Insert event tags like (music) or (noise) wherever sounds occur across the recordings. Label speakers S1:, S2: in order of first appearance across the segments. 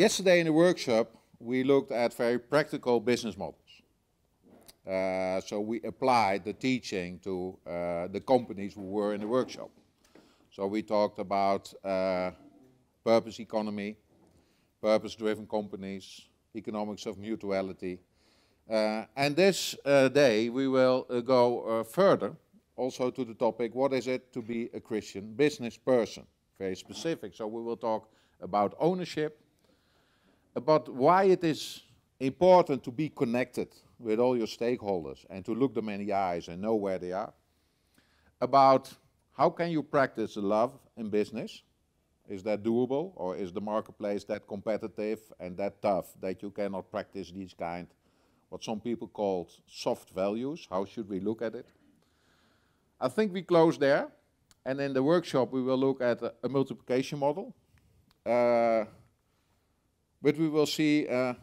S1: Yesterday in the workshop, we looked at very practical business models. Uh, so we applied the teaching to uh, the companies who were in the workshop. So we talked about uh, purpose economy, purpose-driven companies, economics of mutuality. Uh, and this uh, day we will uh, go further also to the topic, what is it to be a Christian business person? Very specific. So we will talk about ownership, about why it is important to be connected with all your stakeholders and to look them in the eyes and know where they are. About how can you practice love in business? Is that doable or is the marketplace that competitive and that tough that you cannot practice these kind, what some people call soft values? How should we look at it? I think we close there. And in the workshop we will look at a, a multiplication model. Uh, but we will see uh,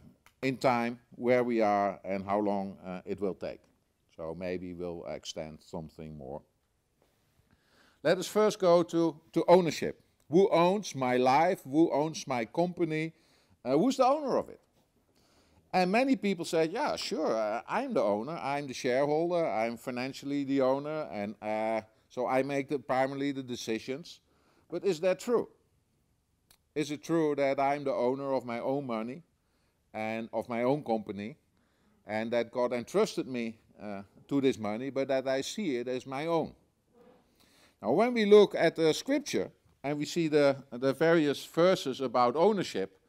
S1: in time where we are and how long uh, it will take. So maybe we'll extend something more. Let us first go to, to ownership. Who owns my life? Who owns my company? Uh, who's the owner of it? And many people say, yeah, sure, uh, I'm the owner, I'm the shareholder, I'm financially the owner, and uh, so I make the, primarily the decisions. But is that true? Is it true that I'm the owner of my own money and of my own company, and that God entrusted me uh, to this money, but that I see it as my own? Now, when we look at the scripture and we see the, the various verses about ownership,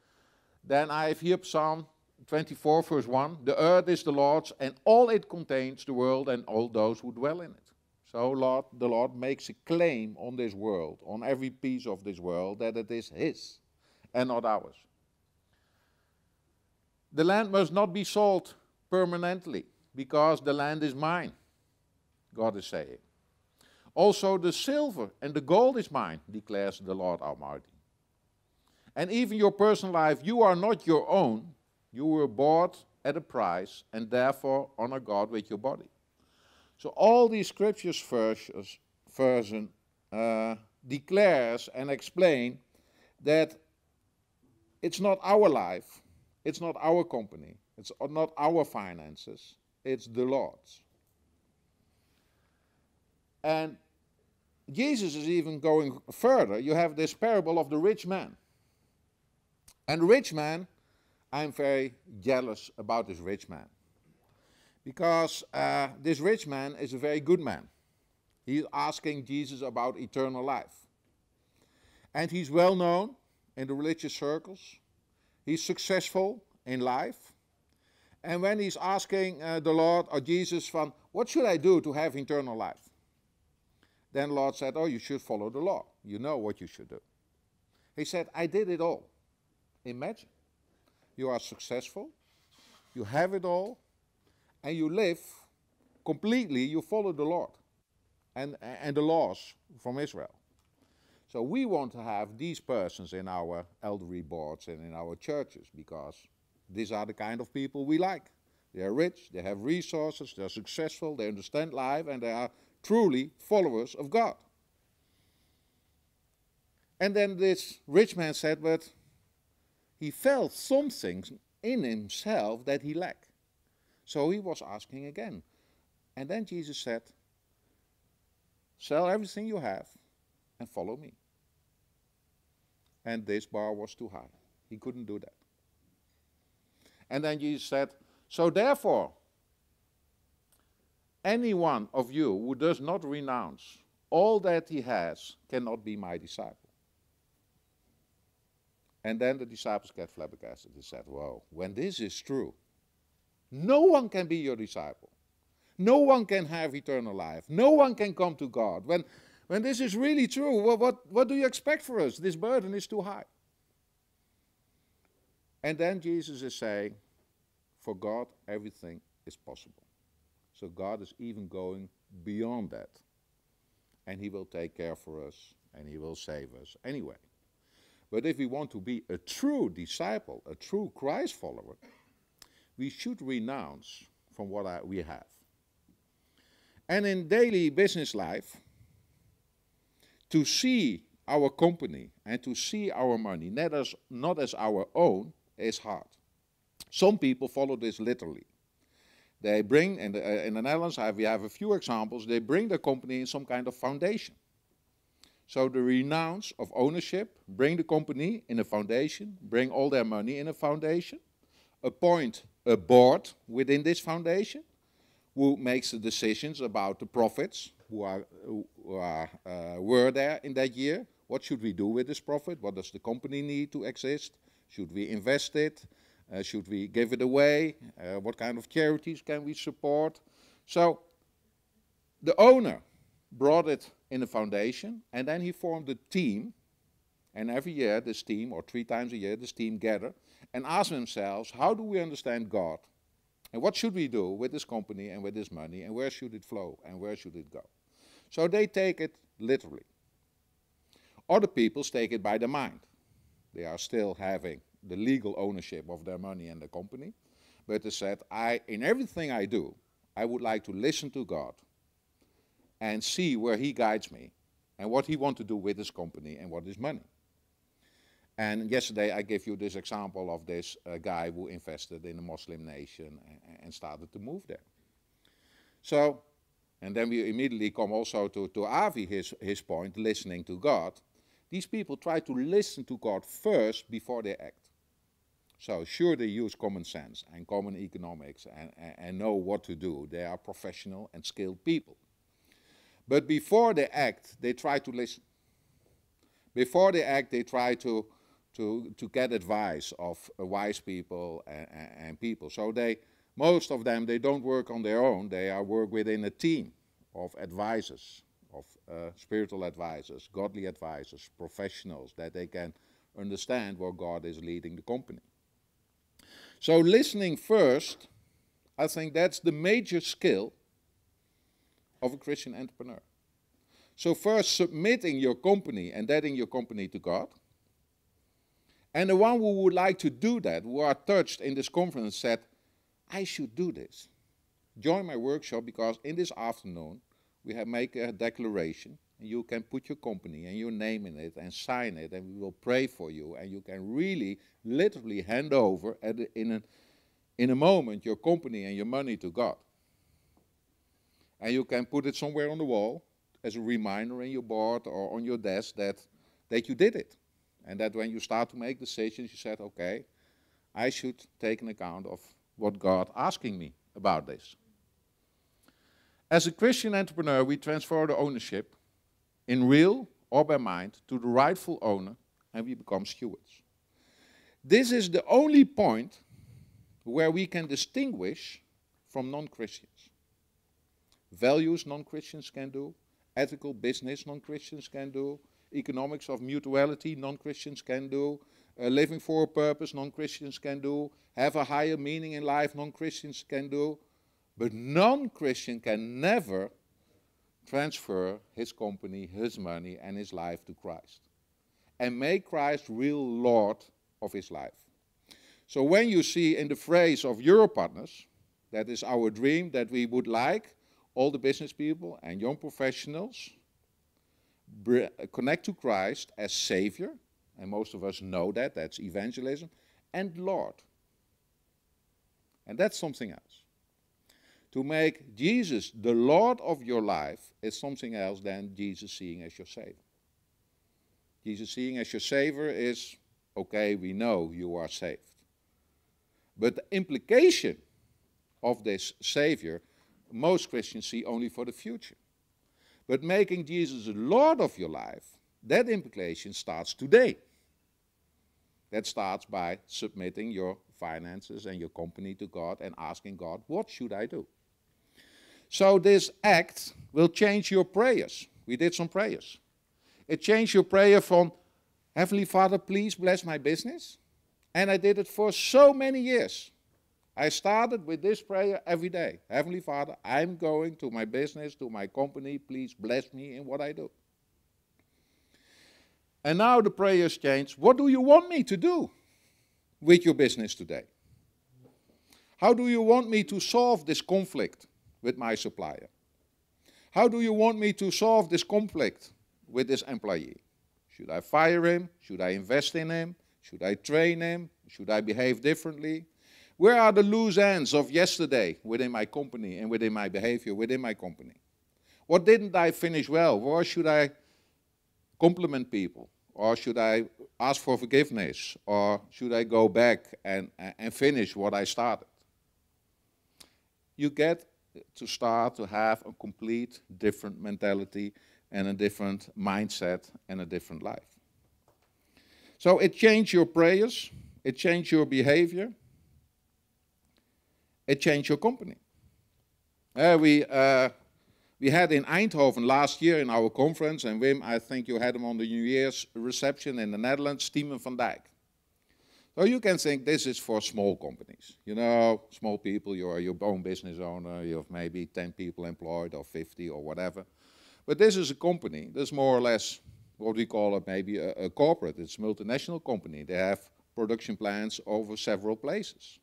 S1: then I have here Psalm 24, verse 1 The earth is the Lord's, and all it contains, the world and all those who dwell in it. So Lord, the Lord makes a claim on this world, on every piece of this world, that it is His and not ours. The land must not be sold permanently, because the land is mine, God is saying. Also, the silver and the gold is mine, declares the Lord Almighty. And even your personal life, you are not your own. You were bought at a price, and therefore honor God with your body. So all these scriptures verses, version uh, declares and explain that it's not our life, it's not our company, it's not our finances, it's the Lord's. And Jesus is even going further. You have this parable of the rich man. And the rich man, I'm very jealous about this rich man because uh, this rich man is a very good man. He's asking Jesus about eternal life. And he's well known in the religious circles. He's successful in life. And when he's asking uh, the Lord or Jesus, from, what should I do to have eternal life? Then Lord said, oh, you should follow the law. You know what you should do. He said, I did it all. Imagine. You are successful. You have it all and you live completely, you follow the Lord and, and the laws from Israel. So we want to have these persons in our elderly boards and in our churches because these are the kind of people we like. They are rich, they have resources, they are successful, they understand life, and they are truly followers of God. And then this rich man said, but he felt something in himself that he lacked. So he was asking again. And then Jesus said, Sell everything you have and follow me. And this bar was too high. He couldn't do that. And then Jesus said, So therefore, any one of you who does not renounce all that he has cannot be my disciple. And then the disciples get flabbergasted. They said, Whoa, when this is true, no one can be your disciple. No one can have eternal life. No one can come to God. When, when this is really true, what, what, what do you expect for us? This burden is too high. And then Jesus is saying, for God, everything is possible. So God is even going beyond that. And He will take care for us and He will save us anyway. But if we want to be a true disciple, a true Christ follower, we should renounce from what I, we have. And in daily business life, to see our company and to see our money not as, not as our own is hard. Some people follow this literally. They bring, in the, uh, in the Netherlands, have, we have a few examples, they bring the company in some kind of foundation. So the renounce of ownership, bring the company in a foundation, bring all their money in a foundation, appoint a board within this foundation who makes the decisions about the profits who are, who are uh, were there in that year. What should we do with this profit? What does the company need to exist? Should we invest it? Uh, should we give it away? Uh, what kind of charities can we support? So the owner brought it in a foundation and then he formed a team. And every year this team, or three times a year, this team gather and ask themselves, how do we understand God? And what should we do with this company and with this money? And where should it flow? And where should it go? So they take it literally. Other people take it by the mind. They are still having the legal ownership of their money and the company. But they said, I, in everything I do, I would like to listen to God and see where He guides me and what He wants to do with His company and what is money. And yesterday I gave you this example of this uh, guy who invested in a Muslim nation and, and, started to move there. So, and then we immediately come also to, to Avi, his, his point, listening to God. These people try to listen to God first before they act. So sure, they use common sense and common economics and, and, and, know what to do. They are professional and skilled people. But before they act, they try to listen. Before they act, they try to, to, to get advice of uh, wise people and, and, people. So they, most of them, they don't work on their own. They are work within a team of advisors, of uh, spiritual advisors, godly advisors, professionals, that they can understand where God is leading the company. So listening first, I think that's the major skill of a Christian entrepreneur. So first submitting your company and letting your company to God. And the one who would like to do that, who are touched in this conference, said, I should do this. Join my workshop because in this afternoon we have make a declaration and you can put your company and your name in it and sign it and we will pray for you and you can really literally hand over in, a, in a moment your company and your money to God. And you can put it somewhere on the wall as a reminder in your board or on your desk that, that you did it. And that when you start to make decisions, you said, okay, I should take an account of what God asking me about this. As a Christian entrepreneur, we transfer the ownership in real or by mind to the rightful owner and we become stewards. This is the only point where we can distinguish from non-Christians. Values non-Christians can do, ethical business non-Christians can do, economics of mutuality non-Christians can do, uh, living for a purpose non-Christians can do, have a higher meaning in life non-Christians can do, but non-Christian can never transfer his company, his money, and his life to Christ. And make Christ real Lord of his life. So when you see in the phrase of your Europartners, that is our dream that we would like all the business people and young professionals connect to Christ as Savior, and most of us know that, that's evangelism, and Lord. And that's something else. To make Jesus the Lord of your life is something else than Jesus seeing as your Savior. Jesus seeing as your Savior is, okay, we know you are saved. But the implication of this Savior, most Christians see only for the future. But making Jesus the Lord of your life, that implication starts today. That starts by submitting your finances and your company to God and asking God, what should I do? So this act will change your prayers. We did some prayers. It changed your prayer from, Heavenly Father, please bless my business. And I did it for so many years. I started with this prayer every day. Heavenly Father, I'm going to my business, to my company. Please bless me in what I do. And now the prayers change. What do you want me to do with your business today? How do you want me to solve this conflict? with my supplier? How do you want me to solve this conflict with this employee? Should I fire him? Should I invest in him? Should I train him? Should I behave differently? Where are the loose ends of yesterday within my company and within my behavior within my company? What didn't I finish well? Where should I compliment people? Or should I ask for forgiveness? Or should I go back and, and finish what I started? You get to start to have a complete different mentality and a different mindset and a different life. So it changed your prayers, it changed your behavior, it changed your company. Uh, we, uh, we had in Eindhoven last year in our conference, and Wim, I think you had him on the New Year's reception in the Netherlands, Steven van Dijk. So you can think this is for small companies. You know, small people, you are your own business owner, you have maybe 10 people employed or 50 or whatever. But this is a company, that's more or less what we call it maybe a, a corporate. It's a multinational company. They have production plants over several places.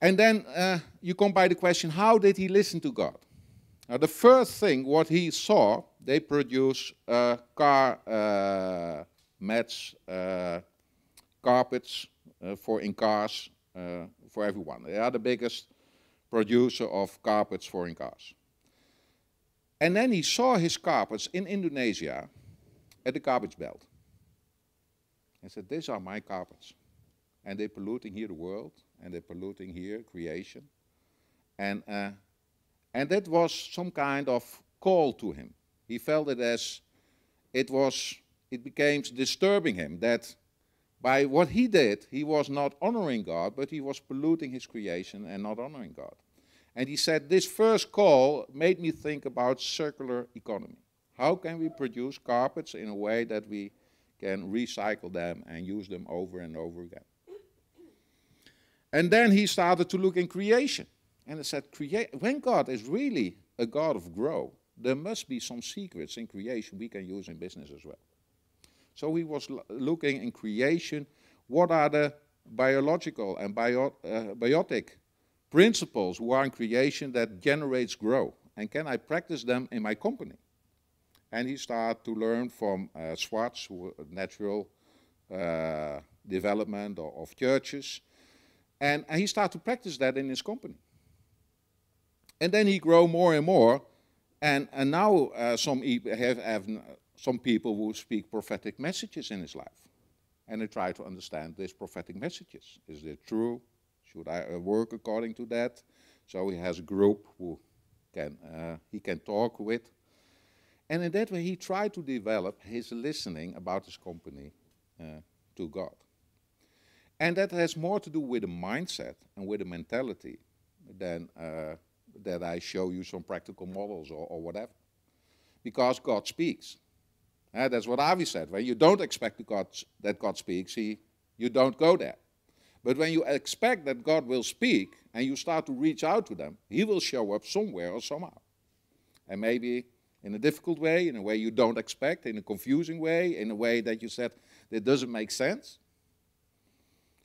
S1: And then uh, you come by the question, how did he listen to God? Now, the first thing, what he saw, they produce uh, car uh, mats, uh, carpets uh, for in cars uh, for everyone. They are the biggest producer of carpets for in cars. And then he saw his carpets in Indonesia at the garbage belt. He said, these are my carpets. And they're polluting here the world and they're polluting here creation. And, uh, and that was some kind of call to him. He felt it as it was, it became disturbing him that by what he did, he was not honoring God, but he was polluting his creation and not honoring God. And he said, This first call made me think about circular economy. How can we produce carpets in a way that we can recycle them and use them over and over again? And then he started to look in creation. And he said, when God is really a God of grow, there must be some secrets in creation we can use in business as well. So he was looking in creation, what are the biological and bio uh, biotic principles who are in creation that generates grow And can I practice them in my company? And he started to learn from uh, Schwarz, natural uh, development of churches, and, he started to practice that in his company. And then he grew more and more. And, and now uh, some, have, have some people who speak prophetic messages in his life. And they try to understand these prophetic messages. Is it true? Should I uh, work according to that? So he has a group who can, uh, he can talk with. And in that way, he tried to develop his listening about his company uh, to God. And that has more to do with a mindset and with a mentality than uh, that I show you some practical models or, or whatever. Because God speaks. Uh, that's what Avi said. When you don't expect God, that God speaks, he, you don't go there. But when you expect that God will speak and you start to reach out to them, He will show up somewhere or somehow. And maybe in a difficult way, in a way you don't expect, in a confusing way, in a way that you said, that doesn't make sense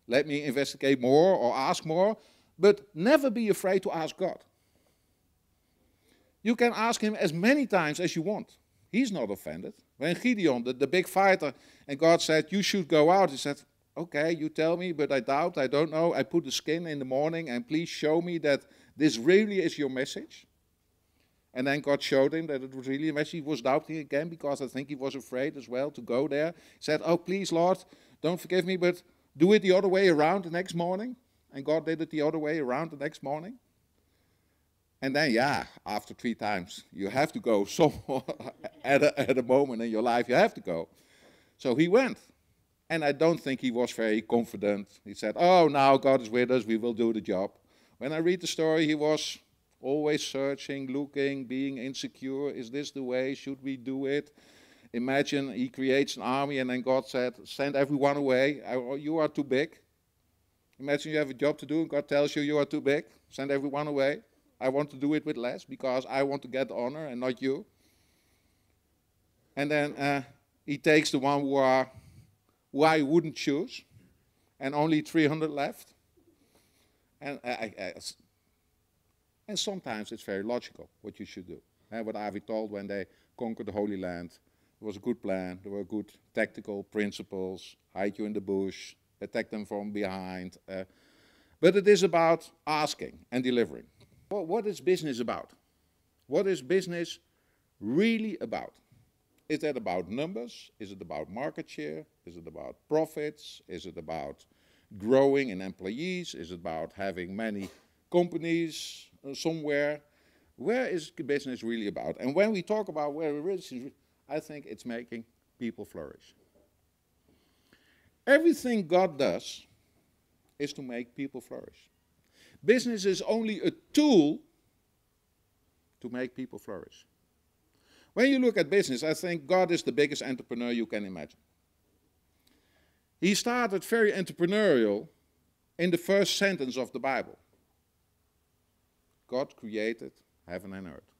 S1: let me investigate more or ask more, but never be afraid to ask God. You can ask him as many times as you want. He's not offended. When Gideon, the, the big fighter, and God said, You should go out, he said, Okay, you tell me, but I doubt, I don't know. I put the skin in the morning, and please show me that this really is your message. And then God showed him that it was really a message. He was doubting again because I think he was afraid as well to go there. He said, Oh, please, Lord, don't forgive me, but do it the other way around the next morning. And God did it the other way around the next morning. And then, yeah, after three times, you have to go (laughs) somewhere (laughs) at, a, at a moment in your life, you have to go. So he went. And I don't think he was very confident. He said, Oh, now God is with us, we will do the job. When I read the story, he was always searching, looking, being insecure. Is this the way? Should we do it? Imagine he creates an army and then God said, send everyone away. You are too big. Imagine you have a job to do and God tells you you are too big. Send everyone away. I want to do it with less because I want to get honor and not you. And then uh, he takes the one who, are, who I wouldn't choose and only 300 left. And, I, I, and sometimes it's very logical what you should do. And what Avi told when they conquered the Holy Land, It was a good plan. There were good tactical principles. Hide you in the bush, attack them from behind. Uh, but it is about asking and delivering. Well, what is business about? What is business really about? Is that about numbers? Is it about market share? Is it about profits? Is it about growing in employees? Is it about having many companies uh, somewhere? Where is business really about? And when we talk about where it is, I think it's making people flourish. Everything God does is to make people flourish. Business is only a tool to make people flourish. When you look at business, I think God is the biggest entrepreneur you can imagine. He started very entrepreneurial in the first sentence of the Bible. God created heaven and earth.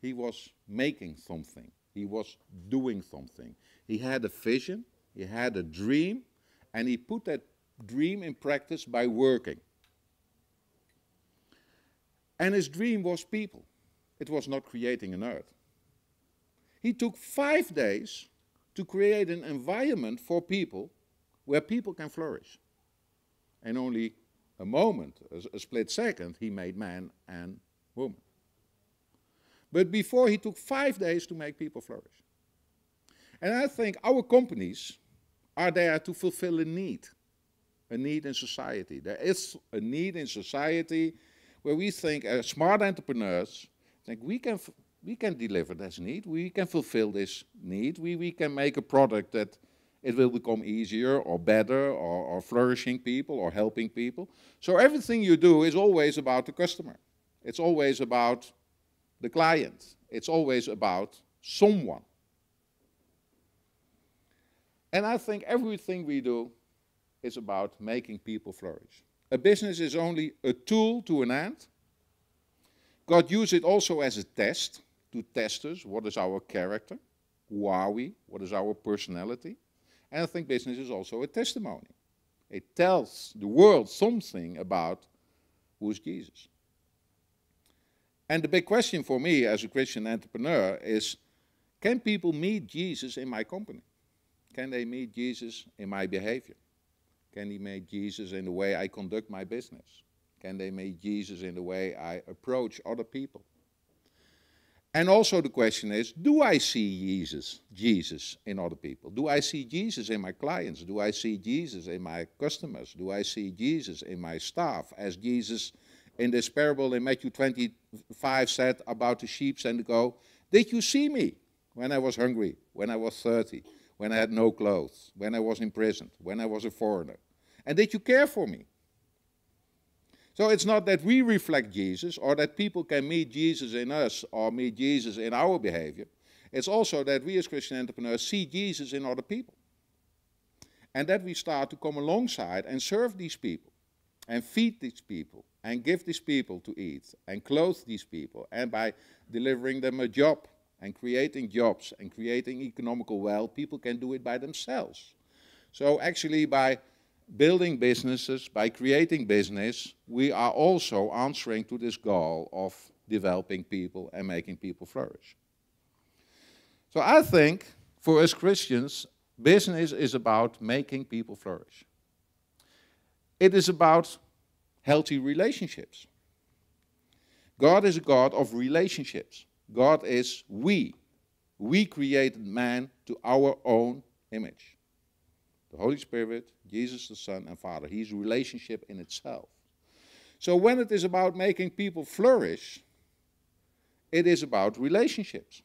S1: He was making something. He was doing something. He had a vision, he had a dream, and he put that dream in practice by working. And his dream was people. It was not creating an earth. He took five days to create an environment for people where people can flourish. And only a moment, a, a split second, he made man and woman. But before he took five days to make people flourish. And I think our companies are there to fulfill a need, a need in society. There is a need in society where we think as smart entrepreneurs think we can we can deliver this need, we can fulfill this need, we, we can make a product that it will become easier or better or, or flourishing people or helping people. So everything you do is always about the customer. It's always about the client. It's always about someone. And I think everything we do is about making people flourish. A business is only a tool to an end. God used it also as a test to test us. What is our character? Who are we? What is our personality? And I think business is also a testimony. It tells the world something about who is Jesus. And the big question for me as a Christian entrepreneur is can people meet Jesus in my company? Can they meet Jesus in my behavior? Can they meet Jesus in the way I conduct my business? Can they meet Jesus in the way I approach other people? And also the question is, do I see Jesus, Jesus in other people? Do I see Jesus in my clients? Do I see Jesus in my customers? Do I see Jesus in my staff as Jesus in this parable in Matthew 25 said about the sheep and the goat, Did you see me when I was hungry, when I was 30, when I had no clothes, when I was imprisoned, when I was a foreigner? And did you care for me? So it's not that we reflect Jesus or that people can meet Jesus in us or meet Jesus in our behavior. It's also that we as Christian entrepreneurs see Jesus in other people. And that we start to come alongside and serve these people and feed these people and give these people to eat and clothe these people and by delivering them a job and creating jobs and creating economical wealth, people can do it by themselves. So actually by building businesses, by creating business, we are also answering to this goal of developing people and making people flourish. So I think for us Christians, business is about making people flourish. It is about healthy relationships. God is a God of relationships. God is we. We created man to our own image. The Holy Spirit, Jesus the Son, and Father. He's a relationship in itself. So when it is about making people flourish, it is about relationships.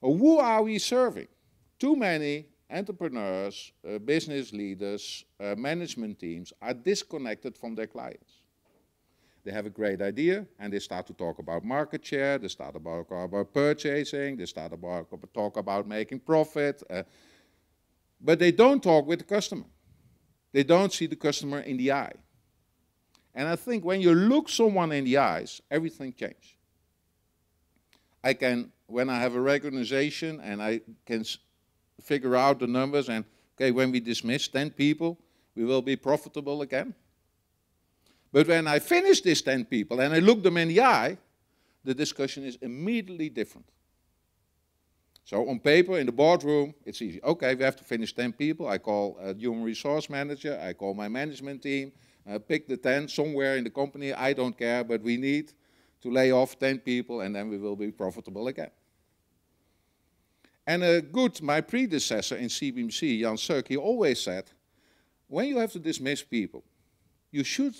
S1: Who are we serving? Too many entrepreneurs, uh, business leaders, uh, management teams are disconnected from their clients. They have a great idea and they start to talk about market share, they start about, about purchasing, they start about talk about making profit, uh, but they don't talk with the customer. They don't see the customer in the eye. And I think when you look someone in the eyes, everything changes. I can, when I have a organization and I can figure out the numbers and, okay, when we dismiss 10 people, we will be profitable again. But when I finish these 10 people and I look them in the eye, the discussion is immediately different. So on paper, in the boardroom, it's easy. Okay, we have to finish 10 people. I call a human resource manager. I call my management team. Uh, pick the 10 somewhere in the company. I don't care, but we need to lay off 10 people and then we will be profitable again. And a good, my predecessor in CBMC, Jan he always said, when you have to dismiss people, you should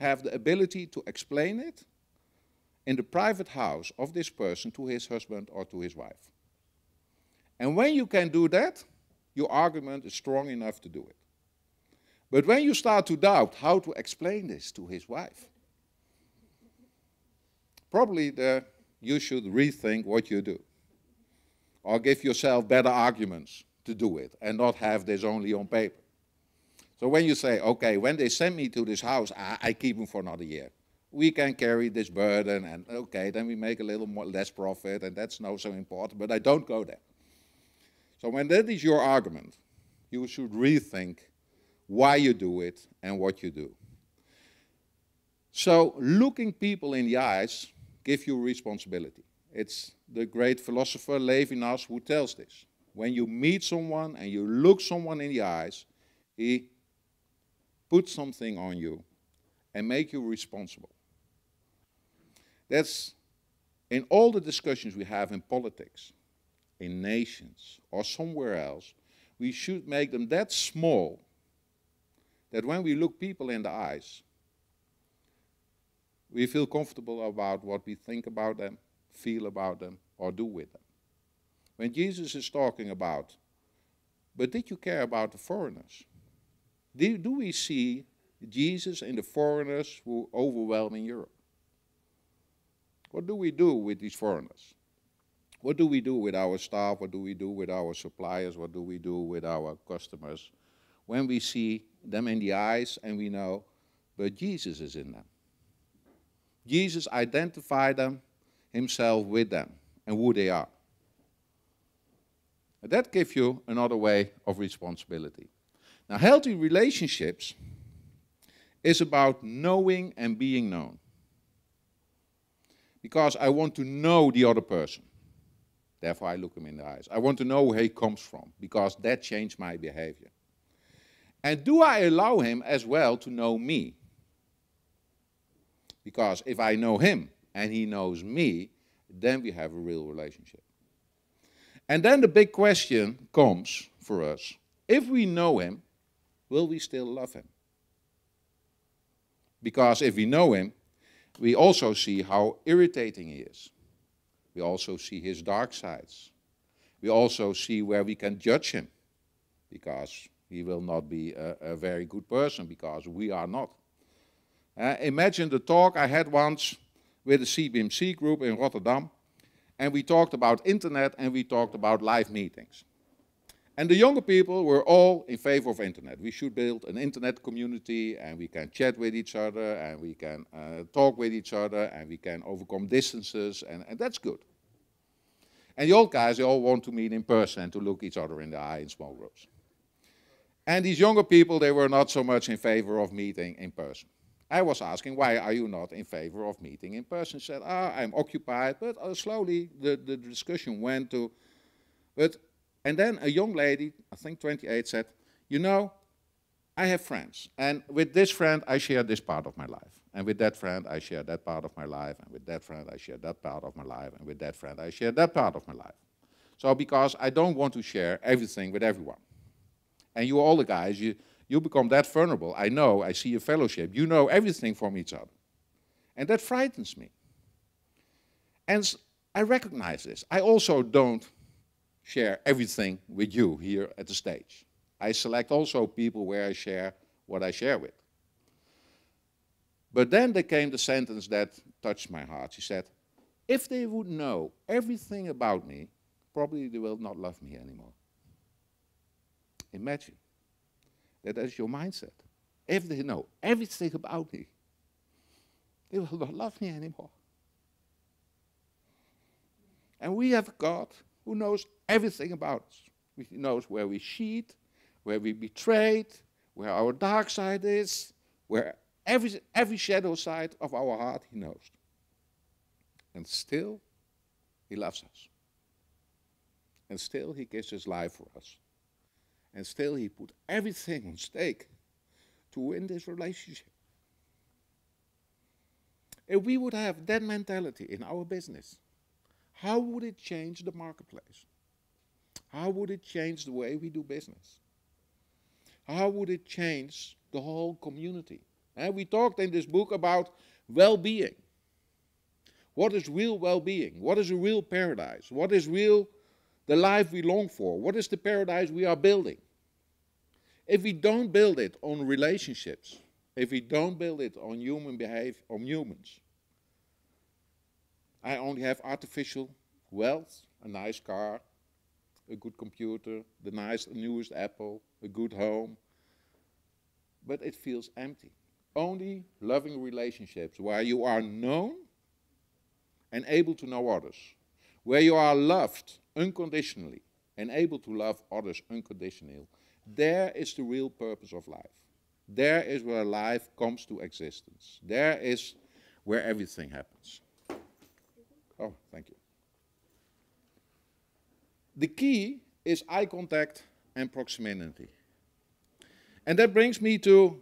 S1: have the ability to explain it in the private house of this person to his husband or to his wife. And when you can do that, your argument is strong enough to do it. But when you start to doubt how to explain this to his wife, probably the, you should rethink what you do. Or give yourself better arguments to do it and not have this only on paper. So when you say, okay, when they send me to this house, I, I keep them for another year. We can carry this burden and okay, then we make a little more, less profit and that's not so important, but I don't go there. So when that is your argument, you should rethink why you do it and what you do. So looking people in the eyes give you responsibility. It's the great philosopher Levinas who tells this. When you meet someone and you look someone in the eyes, he put something on you and make you responsible. That's in all the discussions we have in politics, in nations, or somewhere else, we should make them that small that when we look people in the eyes, we feel comfortable about what we think about them, feel about them, or do with them. When Jesus is talking about, but did you care about the foreigners? Do, do we see Jesus in the foreigners who overwhelming Europe? What do we do with these foreigners? What do we do with our staff? What do we do with our suppliers? What do we do with our customers? When we see them in the eyes and we know, but Jesus is in them. Jesus identified them himself with them and who they are. That gives you another way of responsibility. Now, healthy relationships is about knowing and being known. Because I want to know the other person. Therefore, I look him in the eyes. I want to know where he comes from, because that changed my behavior. And do I allow him as well to know me? Because if I know him and he knows me, then we have a real relationship. And then the big question comes for us if we know him, will we still love him? Because if we know him, we also see how irritating he is. We also see his dark sides. We also see where we can judge him because he will not be a, a very good person because we are not. Uh, imagine the talk I had once with the CBMC group in Rotterdam and we talked about internet and we talked about live meetings. And the younger people were all in favor of internet. We should build an internet community and we can chat with each other and we can uh, talk with each other and we can overcome distances and, and that's good. And the old guys, they all want to meet in person and to look each other in the eye in small groups. And these younger people, they were not so much in favor of meeting in person. I was asking, why are you not in favor of meeting in person? She said, ah, I'm occupied. But uh, slowly the, the discussion went to, but, and then a young lady, I think 28, said, you know, I have friends. And with this friend, I share this part of my life. And with that friend, I share that part of my life. And with that friend, I share that part of my life. And with that friend, I share that part of my life. So because I don't want to share everything with everyone. And you all the guys, you, you become that vulnerable. I know, I see a fellowship. You know everything from each other. And that frightens me. And I recognize this. I also don't share everything with you here at the stage. I select also people where I share what I share with. But then there came the sentence that touched my heart. She said, if they would know everything about me, probably they will not love me anymore. Imagine. That is your mindset. If they know everything about me, they will not love me anymore. And we have God who knows everything about us. He knows where we cheat, where we betrayed, where our dark side is, where every, every shadow side of our heart he knows. And still, he loves us. And still he gives his life for us. And still he put everything on stake to win this relationship. If we would have that mentality in our business, how would it change the marketplace? How would it change the way we do business? How would it change the whole community? And we talked in this book about well-being. What is real well-being? What is a real paradise? What is real the life we long for? What is the paradise we are building? If we don't build it on relationships, if we don't build it on human behavior, on humans, I only have artificial wealth, a nice car, a good computer, the nice newest Apple, a good home, but it feels empty. Only loving relationships where you are known and able to know others, where you are loved unconditionally and able to love others unconditionally, there is the real purpose of life. There is where life comes to existence. There is where everything happens. Oh, thank you. The key is eye contact and proximity. And that brings me to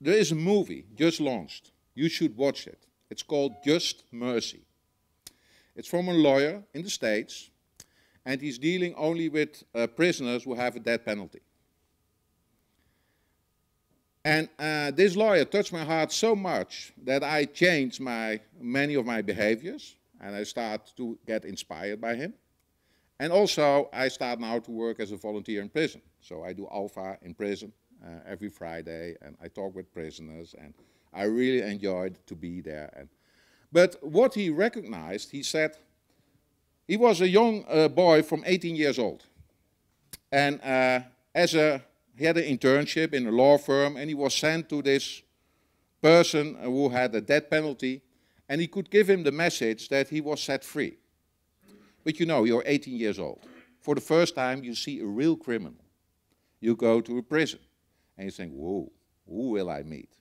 S1: there is a movie just launched. You should watch it. It's called Just Mercy. It's from a lawyer in the States, and he's dealing only with uh, prisoners who have a death penalty. And uh, this lawyer touched my heart so much that I changed my, many of my behaviors, and I start to get inspired by him. And also, I start now to work as a volunteer in prison. So I do Alpha in prison uh, every Friday, and I talk with prisoners, and I really enjoyed to be there. And, but what he recognized, he said, he was a young uh, boy from 18 years old. And uh, as a, he had an internship in a law firm, and he was sent to this person who had a death penalty, and he could give him the message that he was set free. But you know, you're 18 years old. For the first time, you see a real criminal. You go to a prison, and you think, whoa, who will I meet?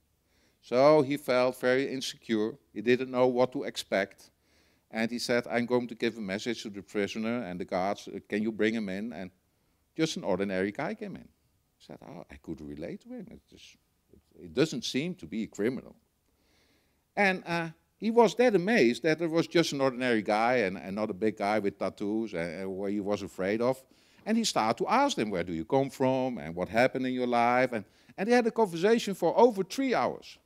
S1: So he felt very insecure. He didn't know what to expect. And he said, I'm going to give a message to the prisoner and the guards. Can you bring him in? And just an ordinary guy came in. Said, oh, I could relate to him. It, just, it, doesn't seem to be a criminal. And uh, he was that amazed that it was just an ordinary guy and, and not a big guy with tattoos and, where he was afraid of. And he started to ask them, where do you come from and what happened in your life? And, and they had a conversation for over three hours.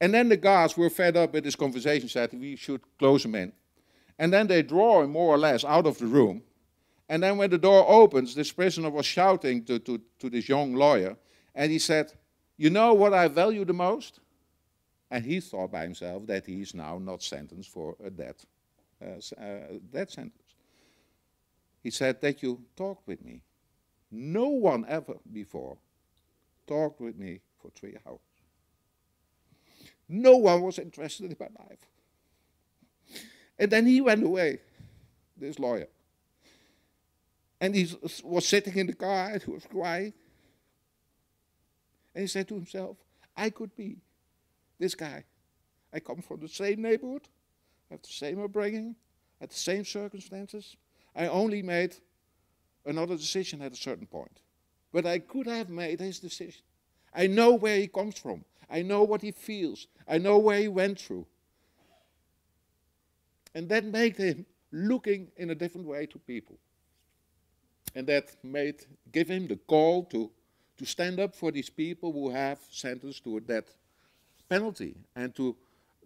S1: And then the guards were fed up with this conversation, said we should close him in. And then they draw him more or less out of the room. And then when the door opens, this prisoner was shouting to, to, to this young lawyer. And he said, you know what I value the most? And he thought by himself that he is now not sentenced for a death, uh, uh, death sentence. He said that you talked with me. No one ever before talked with me for three hours. No one was interested in my life. And then he went away, this lawyer. And he was sitting in the car and he was crying. And he said to himself, I could be this guy. I come from the same neighborhood, I have the same upbringing, at the same circumstances. I only made another decision at a certain point. But I could have made his decision. I know where he comes from. I know what he feels. I know where he went through. And that made him looking in a different way to people. And that made give him the call to, to stand up for these people who have sentenced to a death penalty and to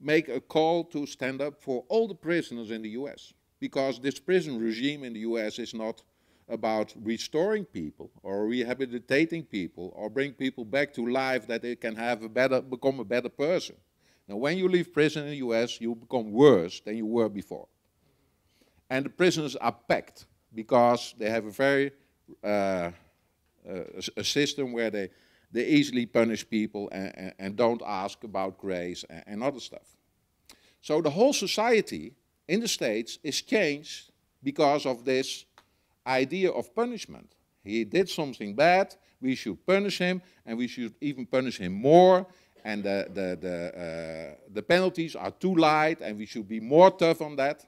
S1: make a call to stand up for all the prisoners in the US. Because this prison regime in the US is not about restoring people or rehabilitating people or bring people back to life that they can have a better, become a better person. Now, when you leave prison in the US, you become worse than you were before. And the prisons are packed because they have a very uh, uh, a system where they, they easily punish people and, and, and don't ask about grace and, and other stuff. So the whole society in the States is changed because of this idea of punishment. He did something bad, we should punish him, and we should even punish him more, and the, the, the, uh, the penalties are too light, and we should be more tough on that.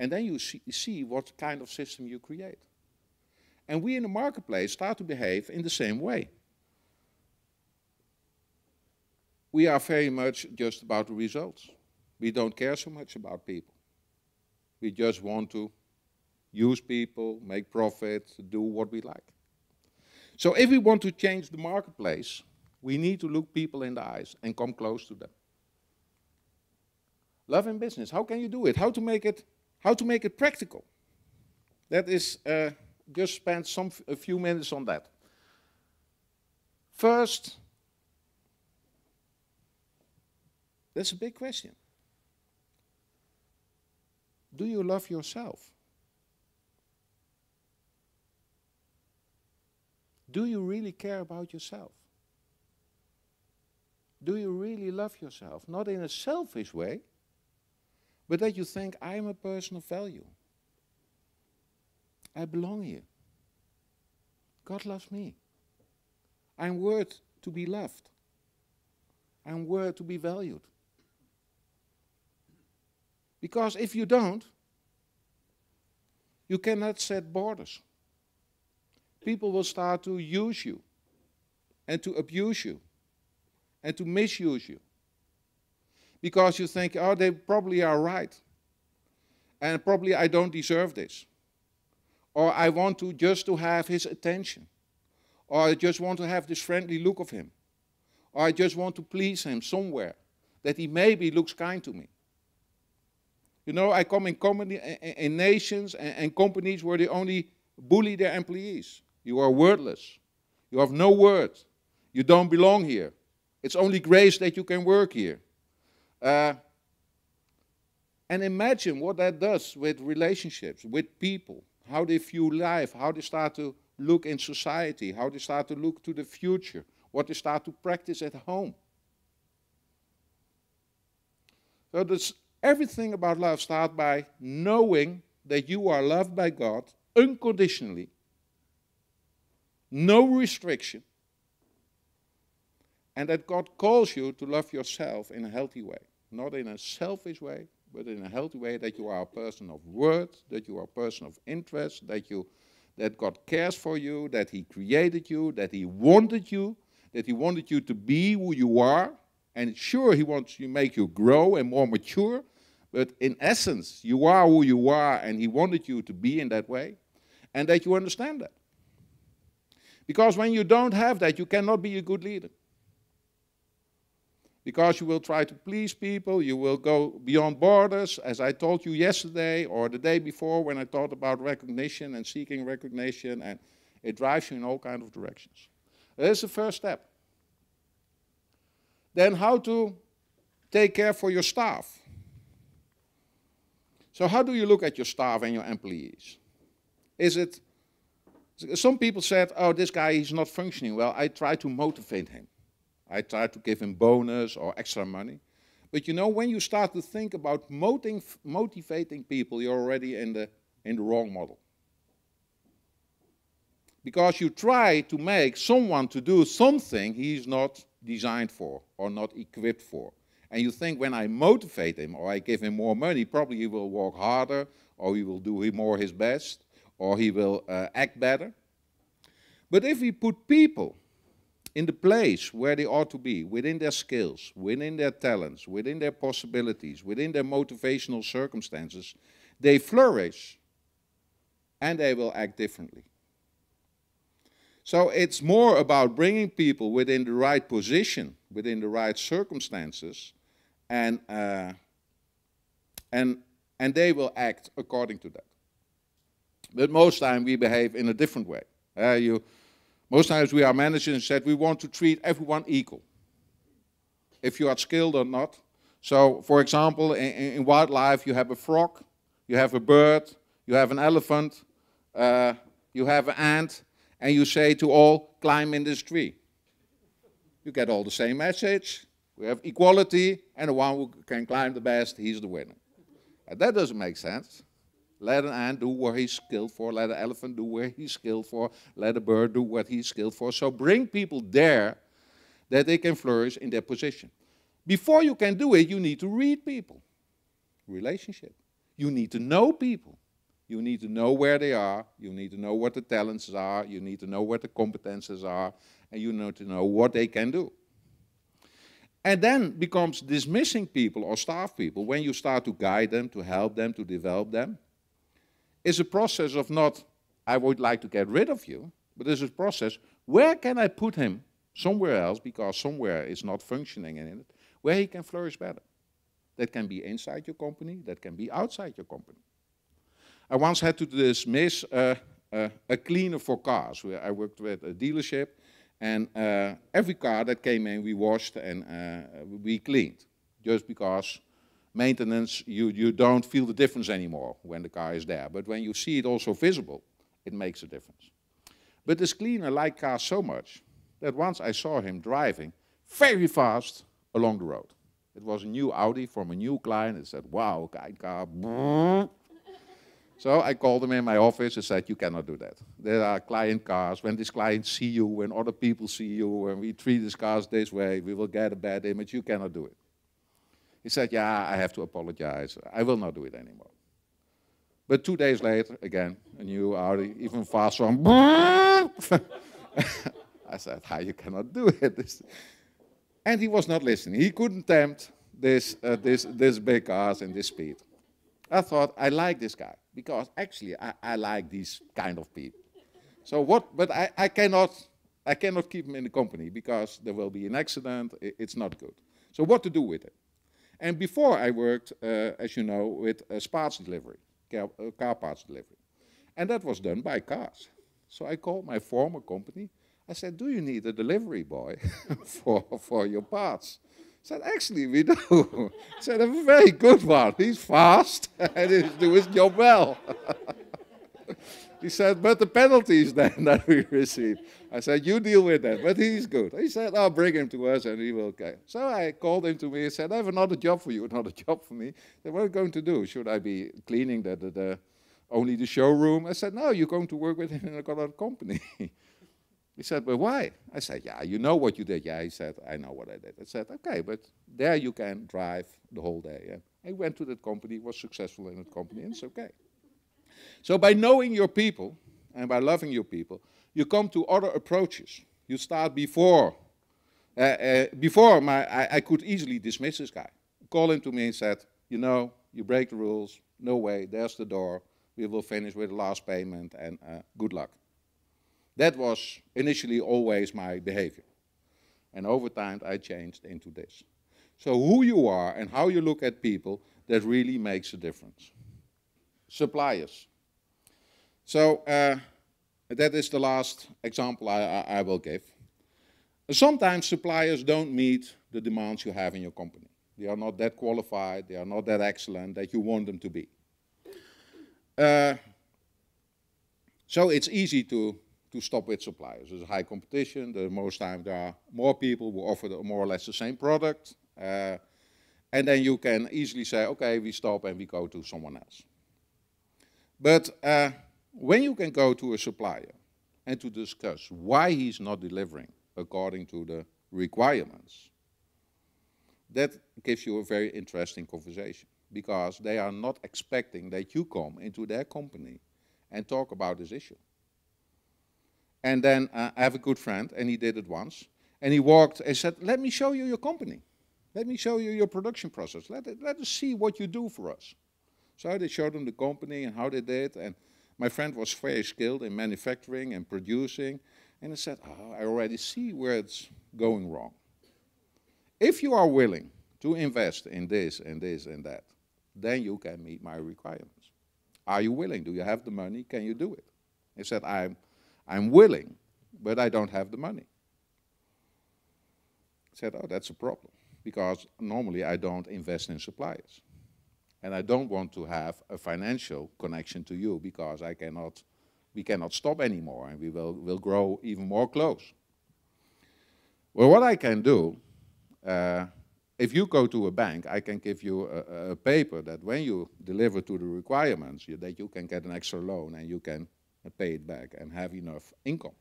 S1: And then you see, see what kind of system you create. And we in the marketplace start to behave in the same way. We are very much just about the results. We don't care so much about people. We just want to use people, make profit, do what we like. So if we want to change the marketplace, we need to look people in the eyes and come close to them. Love in business. How can you do it? How to make it? How to make it practical? That is uh, just spend some a few minutes on that. First, that's a big question. Do you love yourself? Do you really care about yourself? Do you really love yourself? Not in a selfish way, but that you think, I am a person of value. I belong here. God loves me. I'm worth to be loved. I'm worth to be valued. Because if you don't, you cannot set borders people will start to use you and to abuse you and to misuse you. Because you think, oh, they probably are right. And probably I don't deserve this. Or I want to just to have his attention. Or I just want to have this friendly look of him. Or I just want to please him somewhere. That he maybe looks kind to me. You know, I come in, company, in nations and, and companies where they only bully their employees. You are wordless. You have no word. You don't belong here. It's only grace that you can work here. Uh, and imagine what that does with relationships, with people, how they view life, how they start to look in society, how they start to look to the future, what they start to practice at home. So everything about love starts by knowing that you are loved by God unconditionally no restriction, and that God calls you to love yourself in a healthy way, not in a selfish way, but in a healthy way that you are a person of worth, that you are a person of interest, that you that God cares for you, that He created you, that He wanted you, that He wanted you to be who you are. And sure, He wants to make you grow and more mature, but in essence, you are who you are, and He wanted you to be in that way, and that you understand that. Because when you don't have that, you cannot be a good leader. Because you will try to please people, you will go beyond borders, as I told you yesterday or the day before when I talked about recognition and seeking recognition, and it drives you in all kinds of directions. That's the first step. Then how to take care for your staff. So how do you look at your staff and your employees? Is it some people said, oh, this guy is not functioning well. I try to motivate him. I try to give him bonus or extra money. But you know, when you start to think about motivating people, you're already in the, in the wrong model. Because you try to make someone to do something he's not designed for or not equipped for. And you think when I motivate him or I give him more money, probably he will work harder or he will do more his best or he will uh, act better. But if we put people in the place where they ought to be, within their skills, within their talents, within their possibilities, within their motivational circumstances, they flourish and they will act differently. So it's more about bringing people within the right position, within the right circumstances, and, uh, and, and they will act according to that. But most time we behave in a different way. Uh, you, most times we are managers and said we want to treat everyone equal, if you are skilled or not. So, for example, in, in wildlife you have a frog, you have a bird, you have an elephant, uh, you have an ant, and you say to all, climb in this tree. You get all the same message. We have equality, and the one who can climb the best, he's the winner. And that doesn't make sense. Let an ant do what he's skilled for. Let an elephant do what he's skilled for. Let a bird do what he's skilled for. So bring people there that they can flourish in their position. Before you can do it, you need to read people. Relationship. You need to know people. You need to know where they are. You need to know what the talents are. You need to know what the competences are. And you need to know what they can do. And then becomes dismissing people or staff people when you start to guide them, to help them, to develop them, is a process of not, I would like to get rid of you, but it's a process, where can I put him somewhere else because somewhere is not functioning in it, where he can flourish better. That can be inside your company, that can be outside your company. I once had to dismiss uh, uh, a cleaner for cars. I worked with a dealership, and uh, every car that came in, we washed and uh, we cleaned, just because maintenance, you, you don't feel the difference anymore when the car is there. But when you see it also visible, it makes a difference. But this cleaner liked cars so much that once I saw him driving very fast along the road. It was a new Audi from a new client. I said, wow, guy car. (laughs) so I called him in my office and said, you cannot do that. There are client cars. When these clients see you, when other people see you, when we treat these cars this way, we will get a bad image. You cannot do it. He said, yeah, I have to apologize. I will not do it anymore. But two days later, again, a new Audi, even faster. (laughs) I said, how you cannot do it? and he was not listening. He couldn't tempt this, uh, this, this big cars and this speed. I thought, I like this guy, because actually I, I like these kind of people. So what, but I, I, cannot, I cannot keep him in the company, because there will be an accident, it, it's not good. So what to do with it? And before I worked, uh, as you know, with uh, parts delivery, car, uh, car parts delivery. And that was done by cars. So I called my former company I said, do you need a delivery boy (laughs) for, for your parts? Said, actually, we do. (laughs) Said, a very good one. He's fast (laughs) and he's doing his job well. he said, but the penalties then that we receive. I said, you deal with that, but he's good. He said, I'll bring him to us and he will okay. So I called him to me and said, I have another job for you, (laughs) another job for me. Said, what are you going to do? Should I be cleaning the, the, the only the showroom? I said, no, you're going to work with him in another company. (laughs) He said, but why? I said, yeah, you know what you did. Yeah, he said, I know what I did. I said, okay, but there you can drive the whole day. And I went to that company, was successful in that company, and it's okay. So by knowing your people and by loving your people, you come to other approaches. You start before, uh, uh, before my, I, I, could easily dismiss this guy. Call him to me and said, you know, you break the rules, no way, there's the door, we will finish with the last payment and uh, good luck. That was initially always my behavior. And over time, I changed into this. So who you are and how you look at people, that really makes a difference. Suppliers. So uh, that is the last example I, I, I will give. Sometimes suppliers don't meet the demands you have in your company. They are not that qualified, they are not that excellent that you want them to be. Uh, so it's easy to to stop with suppliers. There's high competition. The most time there are more people who offer the, more or less the same product. Uh, and then you can easily say, okay, we stop and we go to someone else. But uh, when you can go to a supplier and to discuss why he's not delivering according to the requirements, that gives you a very interesting conversation because they are not expecting that you come into their company and talk about this issue. And then uh, I have a good friend, and he did it once. And he walked and said, let me show you your company. Let me show you your production process. Let, it, let us see what you do for us. So they showed him the company and how they did. And my friend was very skilled in manufacturing and producing. And he said, oh, I already see where it's going wrong. If you are willing to invest in this and this and that, then you can meet my requirements. Are you willing? Do you have the money? Can you do it? He said, I'm I'm willing, but I don't have the money. I said, oh, that's a problem, because normally I don't invest in suppliers. And I don't want to have a financial connection to you because I cannot, we cannot stop anymore and we will, will grow even more close. Well, what I can do, uh, if you go to a bank, I can give you a, a, paper that when you deliver to the requirements, you, that you can get an extra loan and you can pay it back and have enough income.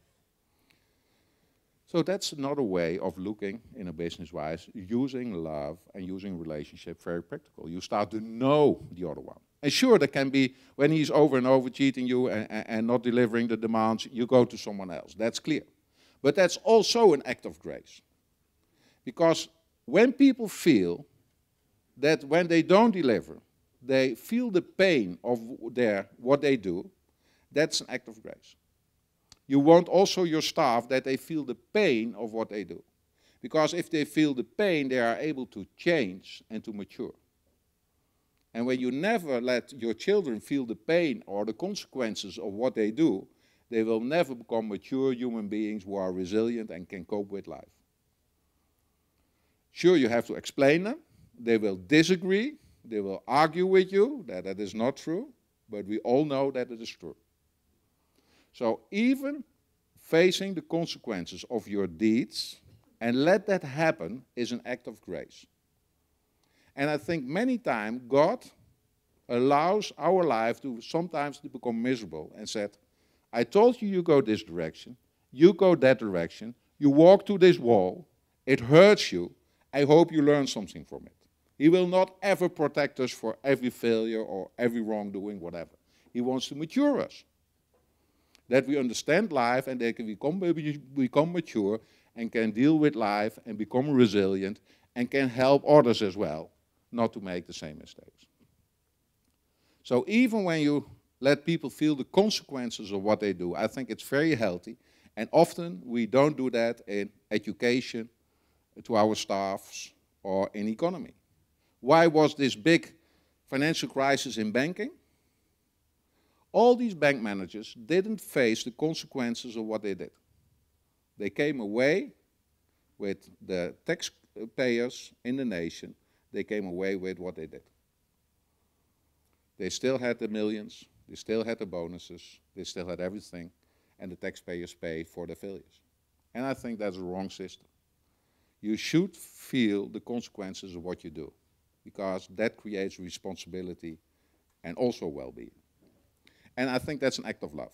S1: So that's another way of looking in a business-wise, using love and using relationship very practical. You start to know the other one. And sure, there can be, when he's over and over cheating you and, and, and not delivering the demands, you go to someone else. That's clear. But that's also an act of grace. Because when people feel that when they don't deliver, they feel the pain of their, what they do, that's an act of grace. You want also your staff that they feel the pain of what they do. Because if they feel the pain, they are able to change and to mature. And when you never let your children feel the pain or the consequences of what they do, they will never become mature human beings who are resilient and can cope with life. Sure, you have to explain them. They will disagree. They will argue with you that that is not true. But we all know that it is true. So even facing the consequences of your deeds and let that happen is an act of grace. And I think many times God allows our life to sometimes to become miserable and said, I told you you go this direction, you go that direction, you walk to this wall, it hurts you, I hope you learn something from it. He will not ever protect us for every failure or every wrongdoing, whatever. He wants to mature us. That we understand life and that we become, become mature and can deal with life and become resilient and can help others as well not to make the same mistakes. So even when you let people feel the consequences of what they do, I think it's very healthy. And often we don't do that in education, to our staffs, or in economy. Why was this big financial crisis in banking? All these bank managers didn't face the consequences of what they did. They came away with the taxpayers in the nation they came away with what they did. They still had the millions, they still had the bonuses, they still had everything, and the taxpayers paid for their failures. And I think that's a wrong system. You should feel the consequences of what you do, because that creates responsibility and also well-being. And I think that's an act of love.